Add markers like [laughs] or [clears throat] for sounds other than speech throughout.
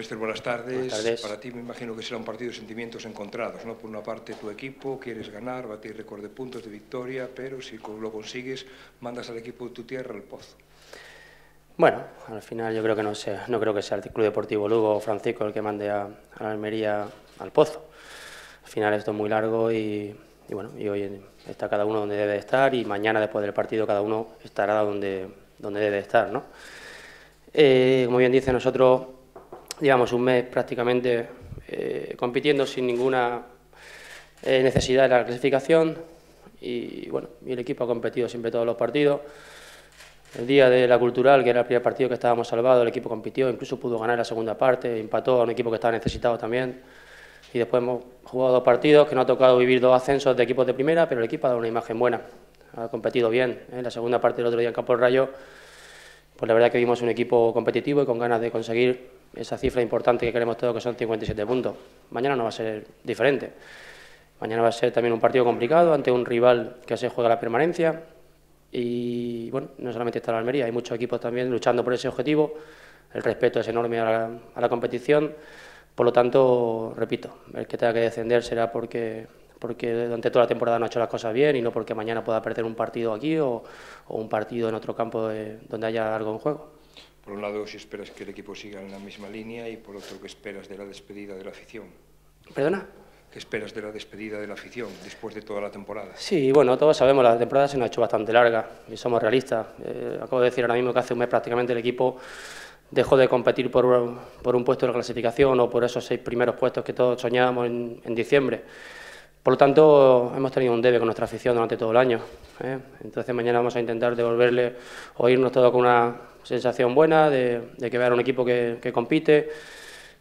Mister, buenas tardes. Buenas tardes. Para ti me imagino que será un partido de sentimientos encontrados, ¿no? Por una parte tu equipo, quieres ganar, batir récord de puntos, de victoria, pero si lo consigues, mandas al equipo de tu tierra al pozo. Bueno, al final yo creo que no sea, no creo que sea el Club Deportivo Lugo o Francisco el que mande a, a la Almería al pozo. Al final esto es muy largo y, y bueno, y hoy está cada uno donde debe estar y mañana después del partido cada uno estará donde, donde debe estar, ¿no? Eh, como bien dice, nosotros llevamos un mes prácticamente eh, compitiendo sin ninguna eh, necesidad de la clasificación y bueno, y el equipo ha competido siempre todos los partidos. El día de la cultural, que era el primer partido que estábamos salvados, el equipo compitió, incluso pudo ganar la segunda parte, empató a un equipo que estaba necesitado también. Y después hemos jugado dos partidos que no ha tocado vivir dos ascensos de equipos de primera, pero el equipo ha dado una imagen buena, ha competido bien. En la segunda parte del otro día en Campo del Rayo pues la verdad que vimos un equipo competitivo y con ganas de conseguir esa cifra importante que queremos todos, que son 57 puntos. Mañana no va a ser diferente. Mañana va a ser también un partido complicado ante un rival que se juega la permanencia. Y bueno, no solamente está la Almería, hay muchos equipos también luchando por ese objetivo. El respeto es enorme a la, a la competición. Por lo tanto, repito, el que tenga que descender será porque porque durante toda la temporada no ha hecho las cosas bien y no porque mañana pueda perder un partido aquí o, o un partido en otro campo de, donde haya algo en juego. Por un lado, si esperas que el equipo siga en la misma línea y por otro, ¿qué esperas de la despedida de la afición? ¿Perdona? ¿Qué esperas de la despedida de la afición después de toda la temporada? Sí, bueno, todos sabemos, la temporada se nos ha hecho bastante larga y somos realistas. Eh, acabo de decir ahora mismo que hace un mes prácticamente el equipo dejó de competir por, por un puesto de clasificación o por esos seis primeros puestos que todos soñábamos en, en diciembre. Por lo tanto, hemos tenido un debe con nuestra afición durante todo el año. ¿eh? Entonces, mañana vamos a intentar devolverle o irnos todos con una sensación buena de, de que vean un equipo que, compite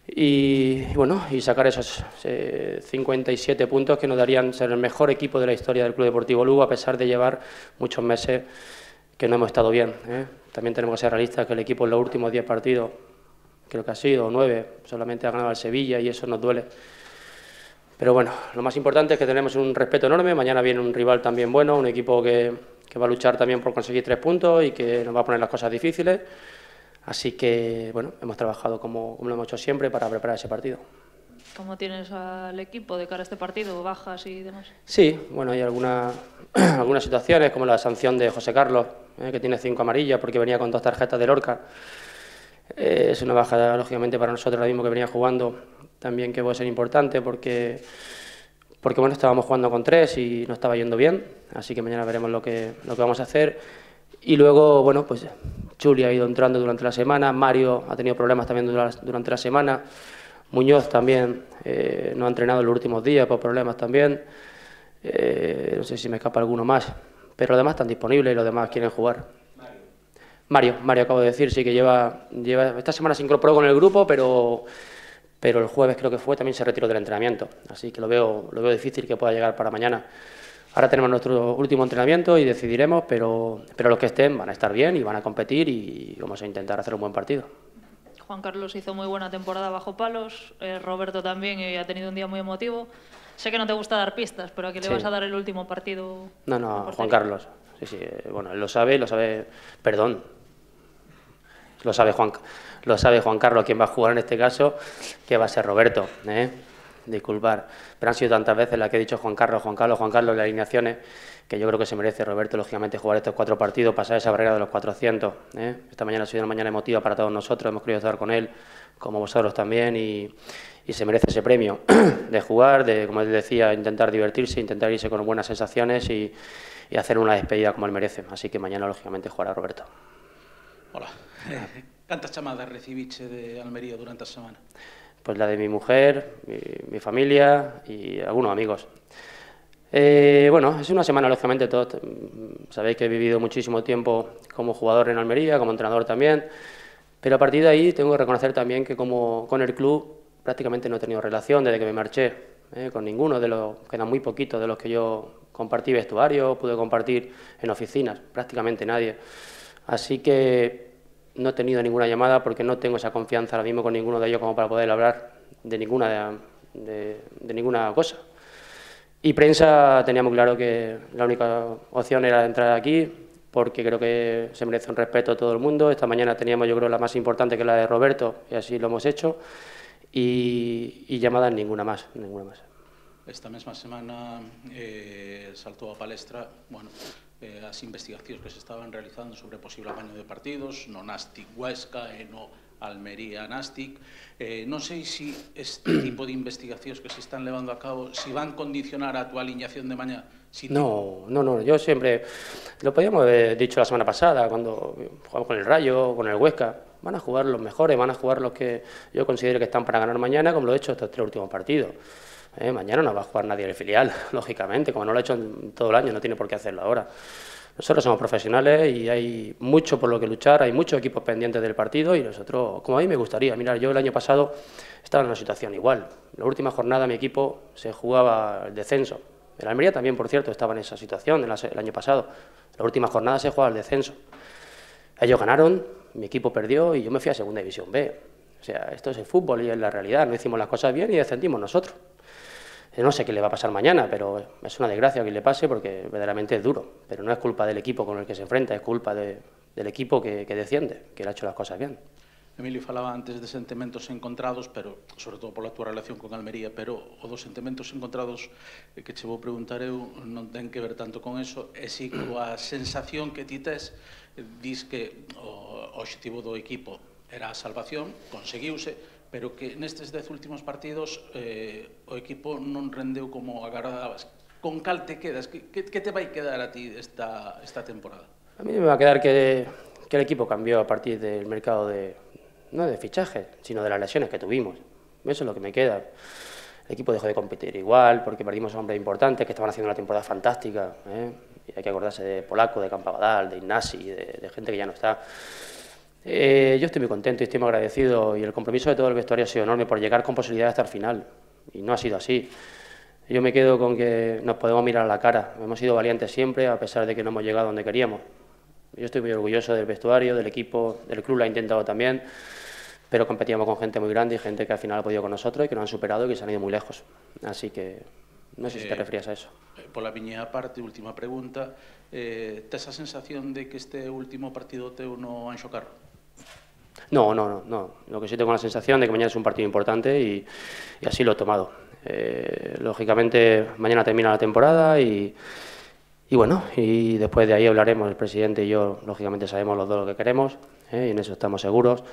y, y, bueno, y sacar esos eh, 57 puntos que nos darían ser el mejor equipo de la historia del Club Deportivo Lugo, a pesar de llevar muchos meses que no hemos estado bien. ¿eh? También tenemos que ser realistas que el equipo en los últimos 10 partidos, creo que ha sido 9, solamente ha ganado al Sevilla y eso nos duele. Pero bueno, lo más importante es que tenemos un respeto enorme. Mañana viene un rival también bueno, un equipo que, que, va a luchar también por conseguir tres puntos y que nos va a poner las cosas difíciles. Así que, bueno, hemos trabajado como, como lo hemos hecho siempre para preparar ese partido. ¿Cómo tienes al equipo de cara a este partido? ¿Bajas y demás? Sí, bueno, hay alguna, [clears throat] algunas situaciones, como la sanción de José Carlos, eh, que tiene cinco amarillas porque venía con dos tarjetas de Lorca. Eh, es una baja, lógicamente, para nosotros ahora mismo que venía jugando también que puede ser importante porque, porque bueno, estábamos jugando con tres y no estaba yendo bien, así que mañana veremos lo que, lo que vamos a hacer. Y luego, bueno, pues Chuli ha ido entrando durante la semana, Mario ha tenido problemas también durante la semana, Muñoz también eh, no ha entrenado en los últimos días por problemas también, eh, no sé si me escapa alguno más, pero los demás están disponibles y los demás quieren jugar. Mario, Mario acabo de decir, sí que lleva, lleva esta semana se incorporó con el grupo, pero pero el jueves creo que fue, también se retiró del entrenamiento, así que lo veo, lo veo difícil que pueda llegar para mañana. Ahora tenemos nuestro último entrenamiento y decidiremos, pero, pero los que estén van a estar bien y van a competir y vamos a intentar hacer un buen partido. Juan Carlos hizo muy buena temporada bajo palos, eh, Roberto también y ha tenido un día muy emotivo. Sé que no te gusta dar pistas, pero ¿a sí. le vas a dar el último partido? No, no, Juan Carlos. Sí, sí, bueno, él lo sabe, lo sabe, perdón, lo sabe Juan, lo sabe Juan Carlos, quien va a jugar en este caso, que va a ser Roberto. ¿eh? Disculpar. Pero han sido tantas veces las que he dicho Juan Carlos, Juan Carlos, Juan Carlos, las alineaciones, que yo creo que se merece Roberto, lógicamente, jugar estos cuatro partidos, pasar esa barrera de los 400. ¿eh? Esta mañana ha sido una mañana emotiva para todos nosotros, hemos querido estar con él, como vosotros también, y, se merece ese premio [clears throat] de jugar, de, como él decía, intentar divertirse, intentar irse con buenas sensaciones y, y hacer una despedida como él merece. Así que mañana, lógicamente, jugará Roberto. Hola. [laughs] Eh, cantas chamadas recibiche de Almería durante a semana? Pues la de mi mujer, mi, mi familia y algunos amigos. Eh, bueno, es una semana, lógicamente, todos sabéis que he vivido muchísimo tiempo como jugador en Almería, como entrenador también, pero a partir de ahí tengo que reconocer también que como con el club prácticamente no he tenido relación desde que me marché, eh, con ninguno de los, quedan muy poquitos de los que yo compartí vestuario, pude compartir en oficinas, prácticamente nadie. Así que no he tenido ninguna llamada porque no tengo esa confianza ahora mismo con ninguno de ellos como para poder hablar de ninguna, de, ninguna cosa. Y prensa tenía muy claro que la única opción era entrar aquí porque creo que se merece un respeto a todo el mundo. Esta mañana teníamos, yo creo, la más importante que la de Roberto, y así lo hemos hecho, y, y llamadas ninguna más, ninguna más. Esta mesma semana eh, saltou a palestra bueno, eh, as investigacións que se estaban realizando sobre posible apaño de partidos no Nastic Huesca e no Almería Nastic. Eh, non sei se si este [clears throat] tipo de investigacións que se están levando a cabo si van condicionar a túa alineación de mañá Si no, no, no, yo siempre, lo podíamos haber dicho la semana pasada, cuando jugamos con el Rayo, con el Huesca, van a jugar los mejores, van a jugar los que yo considero que están para ganar mañana, como lo he hecho estos tres últimos partidos. Eh, mañana no va a jugar nadie en el filial, [laughs] lógicamente, como no lo ha hecho todo el año, no tiene por qué hacerlo ahora. Nosotros somos profesionales y hay mucho por lo que luchar, hay muchos equipos pendientes del partido y nosotros, como a mí me gustaría, mirar, yo el año pasado estaba en una situación igual. La última jornada mi equipo se jugaba el descenso, el Almería también, por cierto, estaba en esa situación el año pasado. La última jornada se jugaba el descenso. Ellos ganaron, mi equipo perdió y yo me fui a Segunda División B. O sea, esto es el fútbol y es la realidad. No hicimos las cosas bien y descendimos nosotros. Eh, no sé qué le va a pasar mañana, pero es una desgracia que le pase porque verdaderamente es duro. Pero no es culpa del equipo con el que se enfrenta, es culpa de, del equipo que, que desciende, que le ha hecho las cosas bien. Emilio falaba antes de sentimentos encontrados, pero sobre todo pola túa relación con Almería, pero o dos sentimentos encontrados eh, que che vou preguntar eu non ten que ver tanto con eso, e si coa sensación que ti tes eh, dis que o obxectivo do equipo era a salvación, conseguiuse, pero que nestes dez últimos partidos eh, o equipo non rendeu como agardabas. Con cal te quedas? Que, que, que te vai quedar a ti esta, esta temporada? A mí me va a quedar que, que el equipo cambió a partir del mercado de, no de fichaje, sino de las lesiones que tuvimos. Eso es lo que me queda. El equipo dejó de competir igual, porque perdimos a hombres importantes que estaban haciendo una temporada fantástica. ¿eh? Y hay que acordarse de Polaco, de Campabadal, de Ignasi, de, de gente que ya no está. Eh, yo estoy muy contento y estoy muy agradecido y el compromiso de todo el vestuario ha sido enorme por llegar con posibilidades hasta el final. Y no ha sido así. Yo me quedo con que nos podemos mirar a la cara. Hemos sido valientes siempre a pesar de que no hemos llegado donde queríamos. Yo estoy muy orgulloso del vestuario, del equipo, del club lo ha intentado también pero competíamos con gente muy grande y gente que al final ha podido con nosotros y que nos han superado y que se han ido muy lejos. Así que no sé si te eh, referías a eso. Eh, por la viña aparte, última pregunta, eh, tes a sensación de que este último partido teu no Anxo Carro? No, no, no, no. Lo que sí tengo la sensación de que mañana es un partido importante y, así lo he tomado. Eh, lógicamente, mañana termina la temporada y, y bueno, y después de ahí hablaremos, el presidente y yo, lógicamente sabemos los dos lo que queremos eh, y en eso estamos seguros.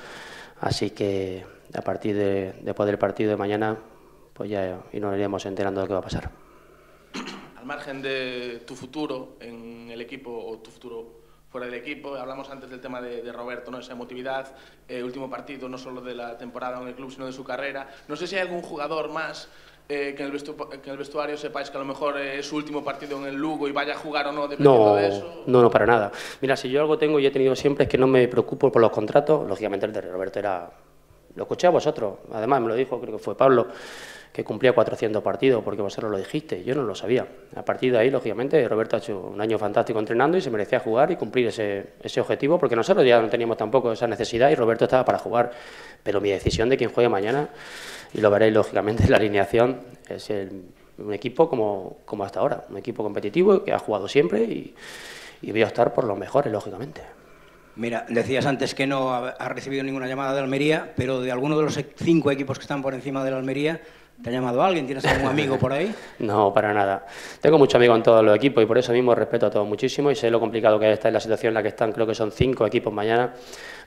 Así que a partir de, después del partido de mañana, pues ya y nos iremos enterando de qué va a pasar. Al margen de tu futuro en el equipo o tu futuro fuera del equipo, hablamos antes del tema de, de Roberto, ¿no? esa emotividad, eh, último partido no solo de la temporada en el club, sino de su carrera. No sé si hay algún jugador más eh, que, en el que, en el vestuario sepáis que a lo mejor es su último partido en el Lugo y vaya a jugar o no, dependiendo no, de eso? No, no, para nada. Mira, si yo algo tengo y he tenido siempre es que no me preocupo por los contratos. Lógicamente el de Roberto era... Lo escuché a vosotros, además me lo dijo, creo que fue Pablo, que cumplía 400 partidos, porque vosotros lo dijiste, yo no lo sabía. A partir de ahí, lógicamente, Roberto ha hecho un año fantástico entrenando y se merecía jugar y cumplir ese, ese objetivo, porque nosotros ya no teníamos tampoco esa necesidad y Roberto estaba para jugar. Pero mi decisión de quién juegue mañana y lo veréis lógicamente la alineación, es el, un equipo como, como hasta ahora, un equipo competitivo que ha jugado siempre y, y voy a estar por los mejores, lógicamente. Mira, decías antes que no has recibido ninguna llamada de Almería, pero de alguno de los cinco equipos que están por encima de la Almería, ¿te ha llamado alguien? ¿Tienes algún [laughs] amigo por ahí? No, para nada. Tengo muchos amigos en todos los equipos y por eso mismo respeto a todos muchísimo y sé lo complicado que es estar en la situación en la que están. Creo que son cinco equipos mañana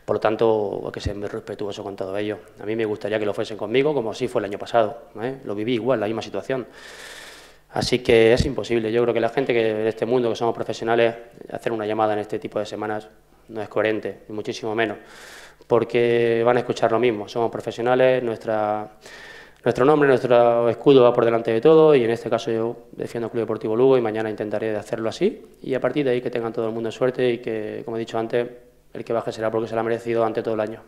por lo tanto, hay que ser muy respetuoso con todo ello. A mí me gustaría que lo fuesen conmigo, como así fue el año pasado. ¿eh? Lo viví igual, la misma situación. Así que es imposible. Yo creo que la gente que de este mundo, que somos profesionales, hacer una llamada en este tipo de semanas no es coherente, ni muchísimo menos, porque van a escuchar lo mismo. Somos profesionales, nuestra, nuestro nombre, nuestro escudo va por delante de todo y en este caso yo defiendo el Club Deportivo Lugo y mañana intentaré hacerlo así y a partir de ahí que tengan todo el mundo suerte y que, como he dicho antes, el que baje será porque se lo ha merecido ante todo el año.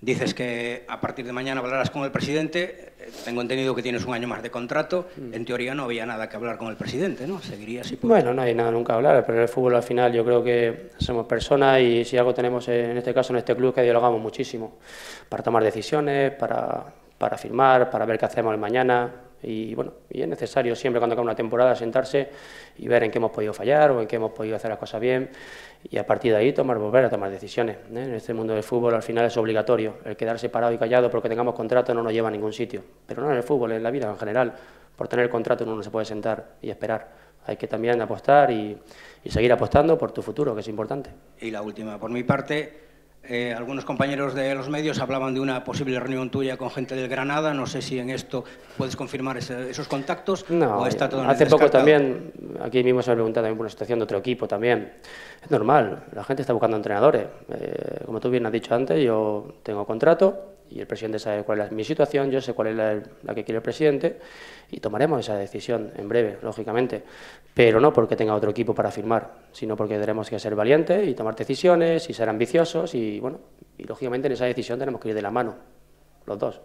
Dices que a partir de mañana hablarás con el presidente. Tengo entendido que tienes un año más de contrato. Mm. En teoría no había nada que hablar con el presidente, ¿no? Seguiría así. Por... Bueno, no hay nada nunca que hablar, pero el fútbol al final yo creo que somos personas y si algo tenemos en este caso en este club que dialogamos muchísimo para tomar decisiones, para, para firmar, para ver qué hacemos el mañana, Y bueno, y es necesario siempre cuando acaba una temporada sentarse y ver en qué hemos podido fallar o en qué hemos podido hacer las cosas bien y a partir de ahí tomar, volver a tomar decisiones. ¿eh? En este mundo del fútbol al final es obligatorio. El quedarse parado y callado porque tengamos contrato no nos lleva a ningún sitio. Pero no en el fútbol, en la vida en general. Por tener contrato uno no se puede sentar y esperar. Hay que también apostar y, y seguir apostando por tu futuro, que es importante. Y la última, por mi parte, eh, algunos compañeros de los medios hablaban de una posible reunión tuya con gente del Granada. No sé si en esto puedes confirmar ese, esos contactos no, o está todo Hace poco también, aquí mismo se me preguntado también por una situación de otro equipo también. Es normal, la gente está buscando entrenadores. Eh, como tú bien has dicho antes, yo tengo contrato y el presidente sabe cuál es mi situación, yo sé cuál es la, que quiere el presidente y tomaremos esa decisión en breve, lógicamente, pero no porque tenga otro equipo para firmar, sino porque tenemos que ser valientes y tomar decisiones y ser ambiciosos y bueno, y lógicamente en esa decisión tenemos que ir de la mano, los dos.